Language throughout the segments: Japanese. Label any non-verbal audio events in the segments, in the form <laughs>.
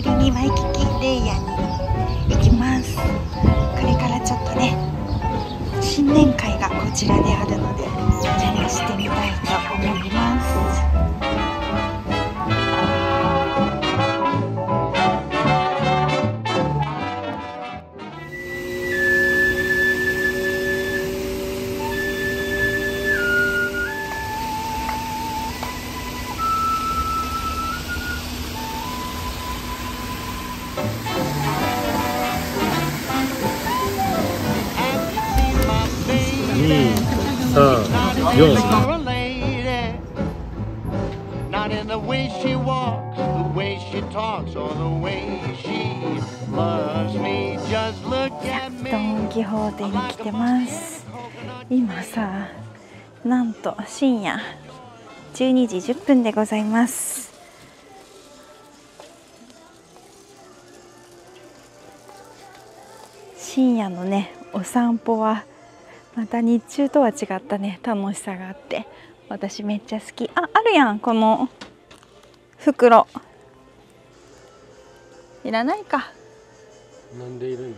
ぶりにワイキキレイヤーに行きます。これからちょっとね新年会がこちらであるのでお邪魔してみたいと思います。ドン・今さなんと深夜12時10分でございます。のねお散歩はまた日中とは違ったね楽しさがあって私めっちゃ好き。ああるやんこの袋。いらないか。なんでいるの？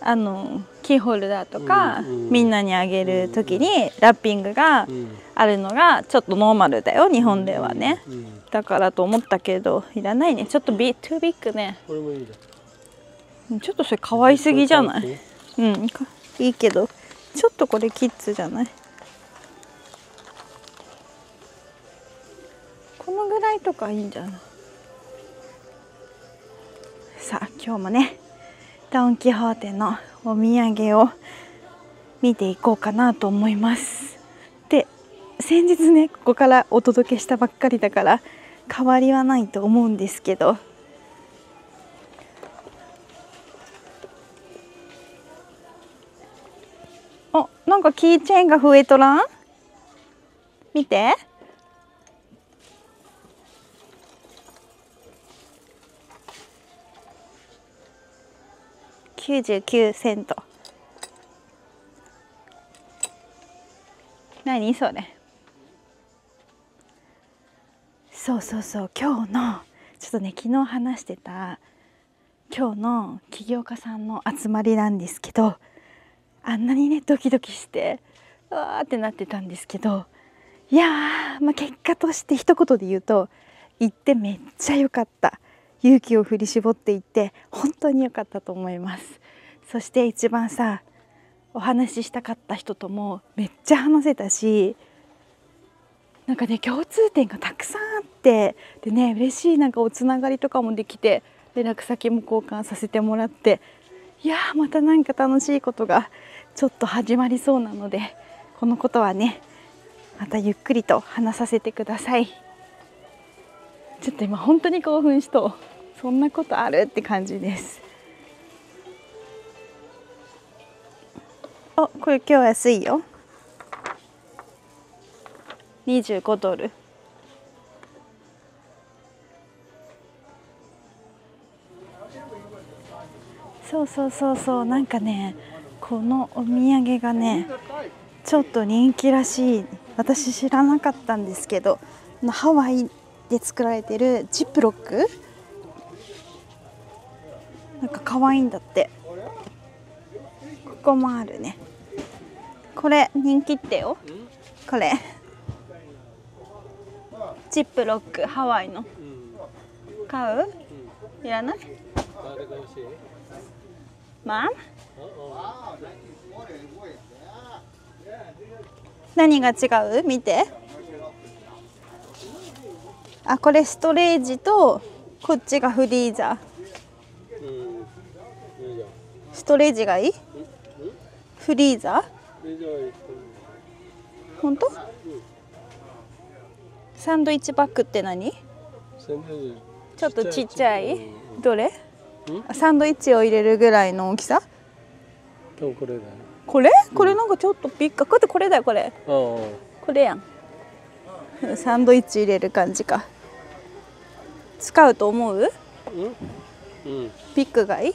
あのキーホルダーとか、うんうん。みんなにあげる時にラッピングがうん。あるのがちょっとノーマルだよ日本ではね。うん。だからと思ったけどいらないね。ちょっとビトゥービッグね。これもいいだ。うんちょっとそれ可愛すぎじゃない？うんかいいけどちょっとこれキッズじゃない？このぐらいとかいいんじゃない？さあ今日もねドン・キホーテのお土産を見ていこうかなと思います。で先日ねここからお届けしたばっかりだから変わりはないと思うんですけどなんかキーチェーンが増えとらん？見て。99セント。何それ？そうそうそう。今日のちょっとね昨日話してた今日の起業家さんの集まりなんですけどあんなにねドキドキしてわーってなってたんですけどいやー、まあ、結果として一言で言うと行ってめっちゃ良かった。勇気を振り絞って行って本当に良かったと思います。そして一番さお話ししたかった人ともめっちゃ話せたしなんかね共通点がたくさんあってでね嬉しいなんかおつながりとかもできて連絡先も交換させてもらっていやーまたなんか楽しいことがちょっと始まりそうなのでこのことはねまたゆっくりと話させてください。ちょっと今本当に興奮しとそんなことあるって感じです。あこれ今日安いよ。25ドル。そうそうそうそう。なんかねこのお土産がねちょっと人気らしい。私知らなかったんですけどハワイで作られてるジップロック？なんか可愛いんだって。ここもあるね。これ人気ってよ。これ。ジップロックハワイの。買う？いらない？誰が欲しい？マン何が違う？見て。あこれストレージとこっちがフリーザ。ストレージがいい？フリーザ？本当？サンドイッチバッグって何？ちょっとちっちゃい？うんどれ？サンドイッチを入れるぐらいの大きさ？今日これだよ。これ？これなんかちょっとピッカ。これこれだよこれ。これやん。う <laughs> んサンドイッチ入れる感じか。使うと思う？うん。うん。ピックがいい？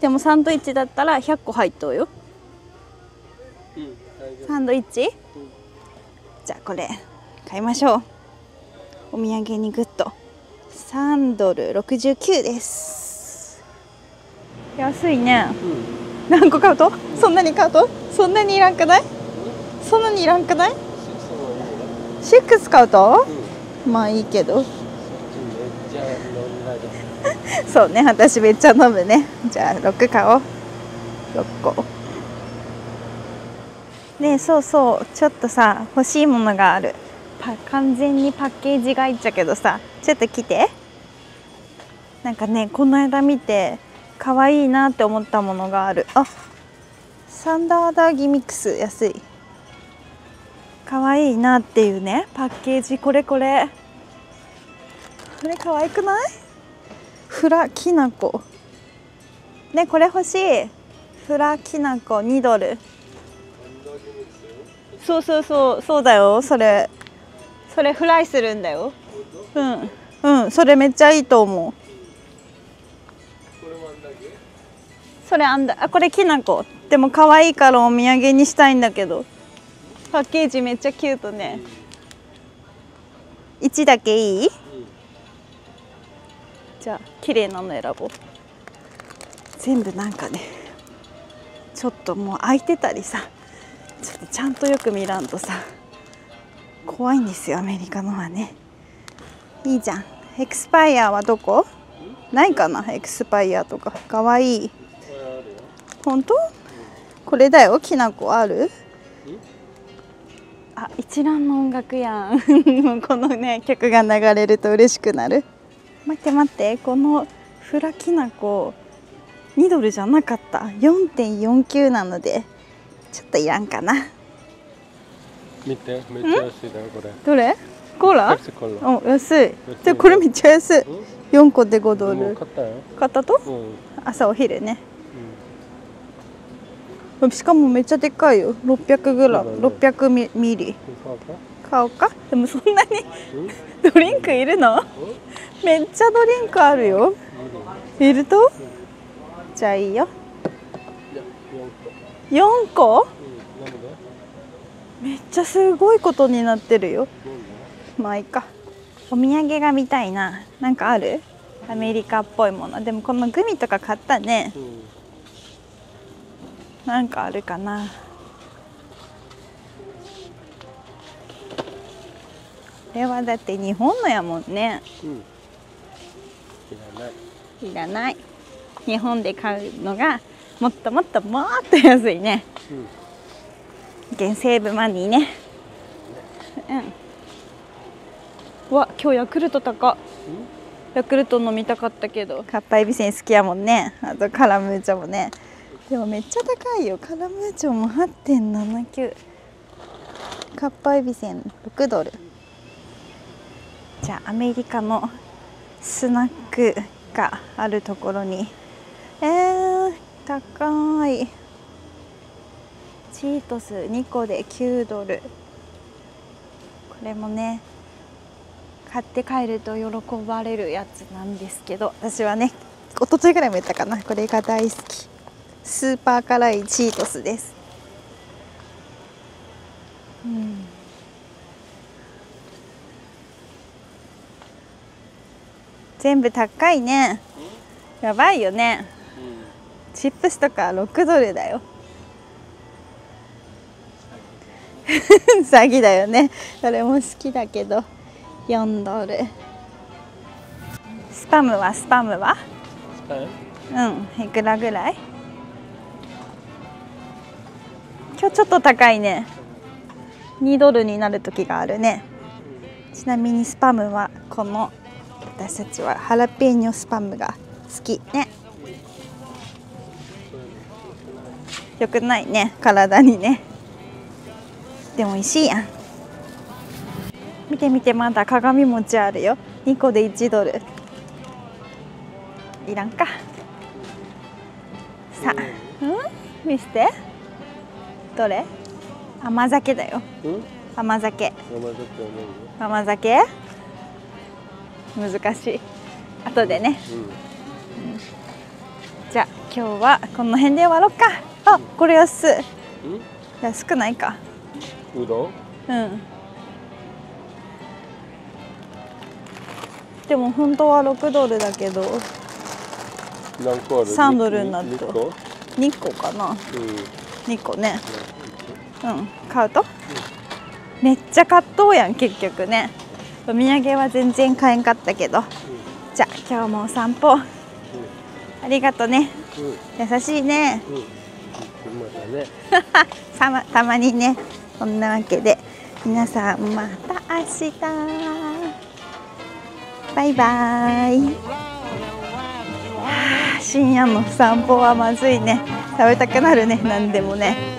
でもサンドイッチだったら100個入っとうよ。うん。サンドイッチ、じゃあこれ買いましょう。お土産にグッと3ドル69です。安いね。うん何個買うと？そんなに買うと？そんなにいらんくない？そんなにいらんくない？シックスはいいよ6買うと？うん。まあいいけど。そうね私めっちゃ飲むね。じゃあ6買おう。6個。ねえそうそう。ちょっとさ欲しいものがある。パ完全にパッケージがいっちゃけどさちょっと来て。なんかねこの間見て可愛いなって思ったものがある。あサンダーダーギミックス。安い。可愛いなっていうね。パッケージ。これこれ。これ可愛くない？フラきなこねこれ欲しい。フラきなこ2ドル。そうそうそう。そうだよ。それ。それフライするんだよ。うん。うん。それめっちゃいいと思う。それあんだあこれきなこでも可愛いからお土産にしたいんだけど。パッケージめっちゃキュートね。1だけいい？じゃあ綺麗なの選ぼう。全部なんかねちょっともう開いてたりさ。ちょっとちゃんとよく見らんとさ。怖いんですよアメリカのはね。いいじゃん。エクスパイアはどこ？ないかな？エクスパイアとか。かわいい。本当？これだよきなこある？あ一覧の音楽やん。<laughs> このね曲が流れると嬉しくなる。待って待ってこのフラきなこ2ドルじゃなかった？4.49なのでちょっといらんかな。見てめっちゃ安いだよこれ。どれ？コーラ？お安い。でこれめっちゃ安い。4個で5ドル。買ったよ。買ったと？うんうん。朝お昼ねしかもめっちゃでっかいよ。600グラム。そうだね。600ミミリ。買おうか。でもそんなにうん？ドリンクいるの？めっちゃドリンクあるよ。いると？じゃあいいよ。いや4個。4個？うんなんでめっちゃすごいことになってるよ。まあいいか。お土産が見たいな。なんかある？アメリカっぽいもの。でもこのグミとか買ったね。うんなんかあるかな。これはだって日本のやもんね。うん。いらない。いらない。日本で買うのがもっともっともっと安いね。うん。現セーブマニーね。うん。うわ今日ヤクルト高。っヤクルト飲みたかったけど。かっぱえびせん好きやもんね。あとカラムーチョもねでもめっちゃ高いよ。カラムーチョも8.79かっぱえびせん6ドル。じゃあアメリカのスナックがあるところに。えー、高い。チートス2個で9ドル。これもね買って帰ると喜ばれるやつなんですけど。私はね一昨日ぐらいも言ったかな。これが大好き。スーパー辛いチートスです。うん。全部高いね。やばいよね。チップスとか6ドルだよ。<laughs> 詐欺だよね。それも好きだけど。4ドル。スパムはスパムは？うん。いくらぐらい？ちょっと高いね。2ドルになる時があるね。ちなみにスパムはこの私たちはハラペーニョスパムが好きね。よくないね。体にね。でも美味しいやん。見て見てまだ鏡餅あるよ。2個で1ドル。いらんか。さあうん？見せて。どれ？甘酒だよ。うん？甘酒。甘酒難しい。後でね。何じゃあ今日はこの辺で終わろうか。あこれ安い。うん？安くないか？うんうどん？うん。でも本当は6ドルだけど。何個ある？3ドルになる2と個？2個かな。うん2個ね。うん。買うと？めっちゃ買っとうやん結局ね。お土産は全然買えんかったけど。じゃあ今日もお散歩。ありがとね。うん優しいね。うん。うんま <laughs> たまにね。そんなわけで。皆さんまた明日。バイバイ。は <sighs> あ深夜の散歩はまずいね食べたくなるね。何でもね